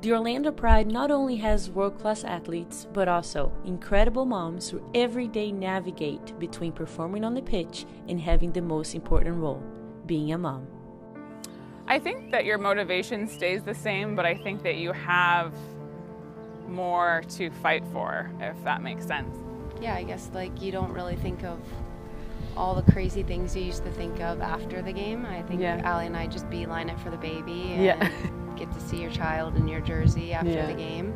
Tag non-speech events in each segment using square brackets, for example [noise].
The Orlando Pride not only has world class athletes, but also incredible moms who every day navigate between performing on the pitch and having the most important role being a mom. I think that your motivation stays the same, but I think that you have more to fight for, if that makes sense. Yeah, I guess like you don't really think of all the crazy things you used to think of after the game. I think yeah. Ali and I just beeline it for the baby and yeah. Get to see your child in your jersey after yeah. the game.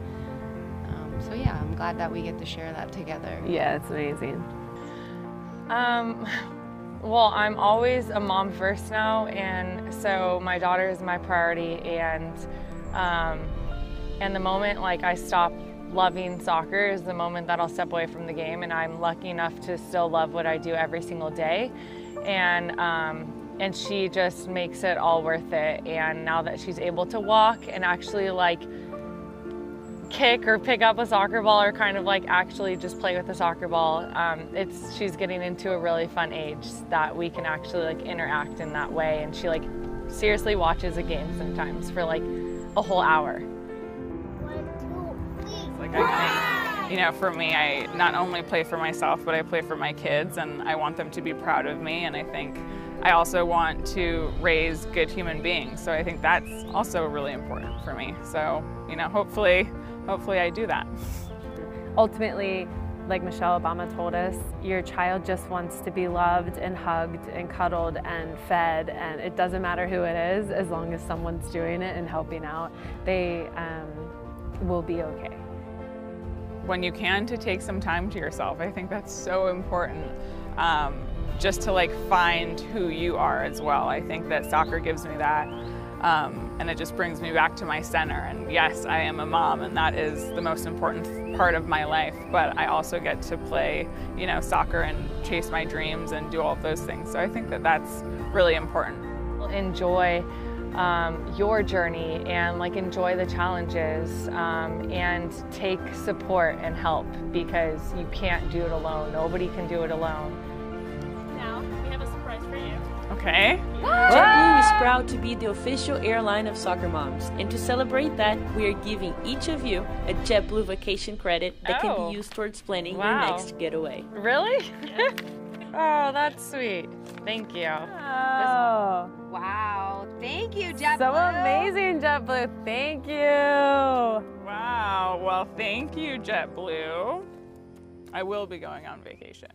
Um, so yeah, I'm glad that we get to share that together. Yeah, it's amazing. Um, [laughs] well, I'm always a mom first now, and so my daughter is my priority. And um, and the moment like I stop loving soccer is the moment that I'll step away from the game, and I'm lucky enough to still love what I do every single day. And um, and she just makes it all worth it. And now that she's able to walk and actually like kick or pick up a soccer ball or kind of like actually just play with a soccer ball. Um, it's she's getting into a really fun age that we can actually like interact in that way, and she like seriously watches a game sometimes for like a whole hour. Like I think, you know, for me, I not only play for myself, but I play for my kids, and I want them to be proud of me, and I think. I also want to raise good human beings, so I think that's also really important for me. So, you know, hopefully hopefully I do that. Ultimately, like Michelle Obama told us, your child just wants to be loved and hugged and cuddled and fed, and it doesn't matter who it is, as long as someone's doing it and helping out, they um, will be okay. When you can, to take some time to yourself. I think that's so important. Um, just to like find who you are as well. I think that soccer gives me that. Um, and it just brings me back to my center. And yes, I am a mom, and that is the most important part of my life. But I also get to play, you know, soccer and chase my dreams and do all of those things. So I think that that's really important. Enjoy um, your journey and like enjoy the challenges um, and take support and help because you can't do it alone. Nobody can do it alone. Okay. JetBlue is proud to be the official airline of Soccer Moms. And to celebrate that, we are giving each of you a JetBlue vacation credit that oh. can be oh. used towards planning wow. your next getaway. Really? Yeah. [laughs] oh, that's sweet. Thank you. Oh. Wow. Thank you, JetBlue. So amazing, JetBlue. Thank you. Wow. Well, thank you, JetBlue. I will be going on vacation.